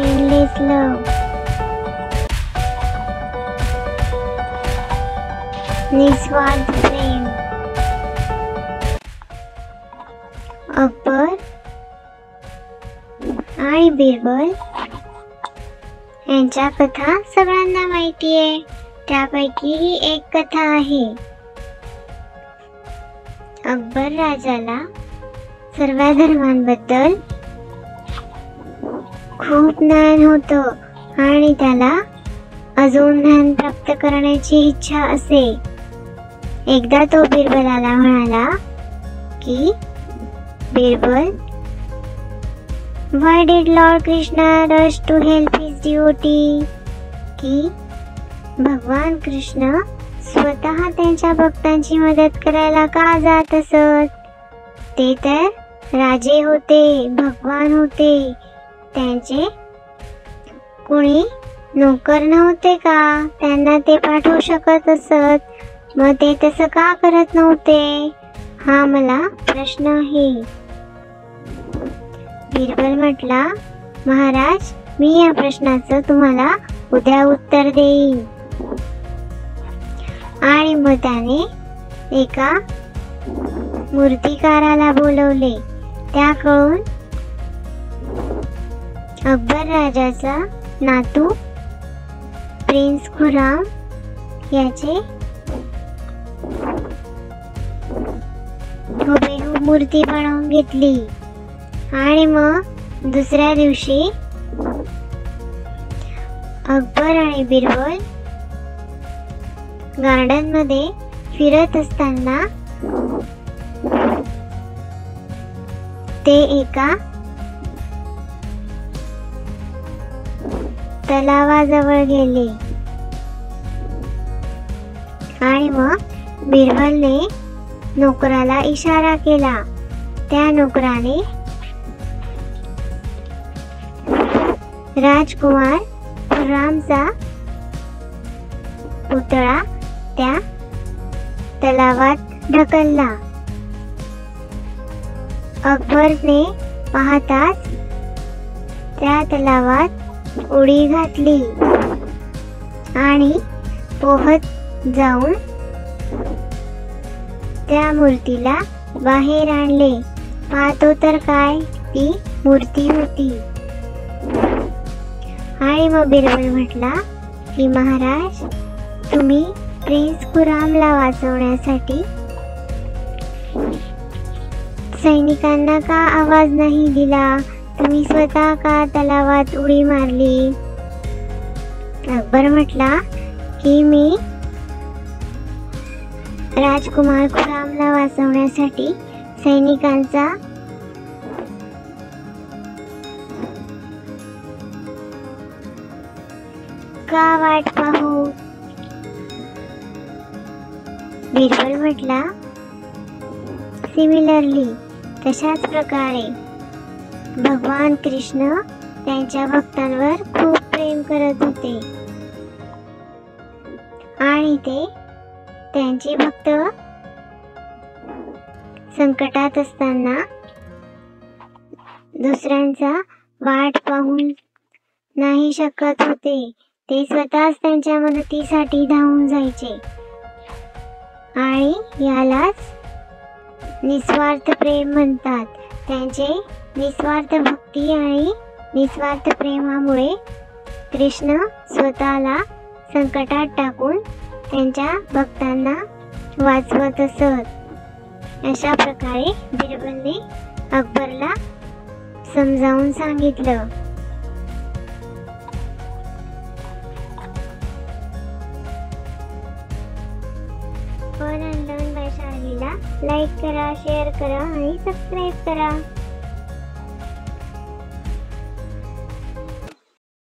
English love. Niswad frame. Upper. आई बिरबल यांच्या कथा सगळ्यांना माहिती आहे त्यापैकी ही एक कथा आहे अकबर राजाला सर्व धर्मांबद्दल खूप ज्ञान होतं आणि त्याला अजून ज्ञान प्राप्त करण्याची इच्छा असे. एकदा तो बिरबलाला म्हणाला की Birbal why did lord Krishna rush to help his duty की भगवान कृष्ण स्वतः त्यांच्या भक्तांची मदत करायला का जात असत? ते तर राजे होते भगवान होते त्यांचे कोणी नोकर नव्हते का? त्यांना ते पाठवू शकत असत. मग ते तसं का करत नव्हते? हा मला प्रश्न आहे. बिरबल म्हटला महाराज मी या प्रश्नाचं तुम्हाला उद्या उत्तर देईन. आणि मग त्याने एका मूर्तिकाराला बोलवले. त्याकडून अकबर राजाचा नातू प्रिन्स खुराम याचे हुबेहूब मूर्ती बनवून घेतली. आणि मग दुसऱ्या दिवशी अकबर आणि बिरबल गार्डनमध्ये फिरत असताना ते एका तलावाजवळ गेले. आणि मग बिरबलने नोकराला इशारा केला. त्या नोकराने राजकुमार खुर्रामचा पुतळा त्या तलावात ढकलला. अकबरने पाहताच त्या तलावात उडी घातली. आणि पोहत जाऊन त्या मूर्तीला बाहेर आणले. पाहतो तर काय? ती मूर्ती होती. आणि मग बिरबल म्हटला की महाराज तुम्ही प्रिन्स खुरामला वाचवण्यासाठी सैनिकांना का आवाज नाही दिला? तुम्ही स्वतः का तलावात उडी मारली? अकबर म्हटला की मी राजकुमार खुरामला वाचवण्यासाठी सैनिकांचा का वाट पाहू? बिरबल म्हटला सिमिलरली तशाच प्रकारे भगवान कृष्ण त्यांच्या भक्तांवर खूप प्रेम करत होते. आणि ते त्यांचे भक्त संकटात असताना दुसऱ्यांचा वाट पाहून नाही शकत होते. ते स्वतःच त्यांच्या मदतीसाठी धावून जायचे. आणि यालाच निस्वार्थ प्रेम म्हणतात. त्यांचे निस्वार्थ भक्ती आणि निस्वार्थ प्रेमामुळे कृष्ण स्वतःला संकटात टाकून त्यांच्या भक्तांना वाचवत असत. अशा प्रकारे बिरबलने अकबरला समजावून सांगितलं. फन लाईक करा शेअर करा आणि सबस्क्राईब करा.